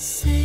Say